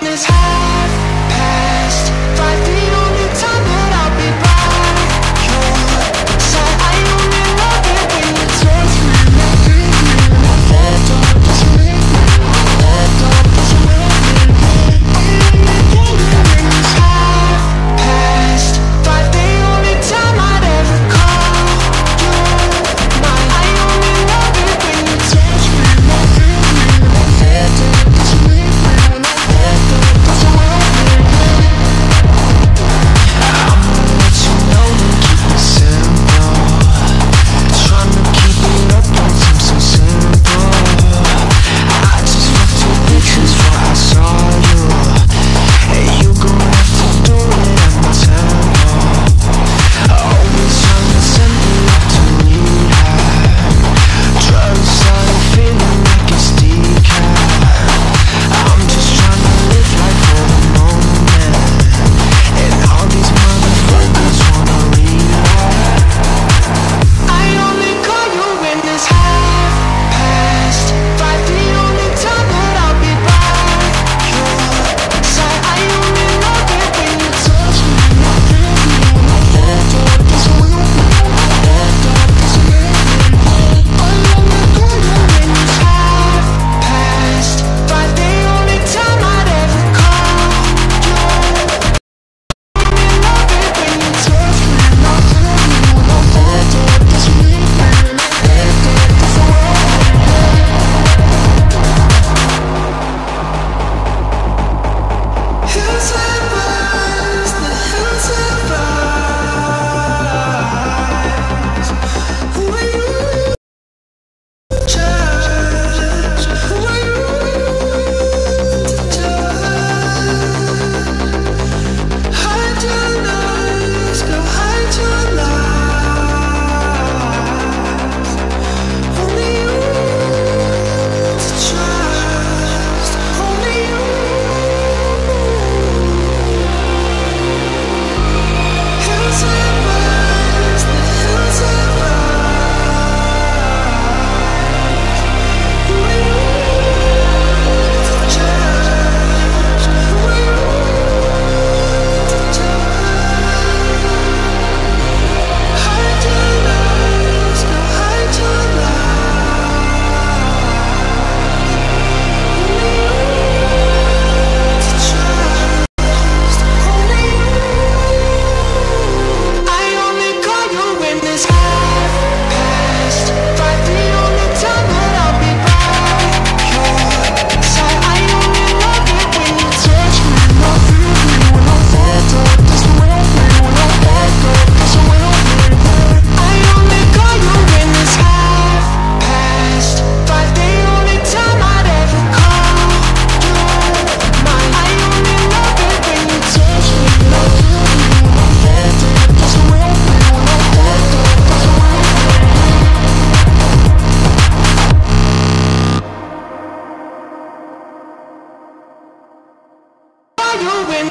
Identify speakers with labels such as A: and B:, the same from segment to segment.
A: this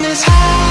A: It's half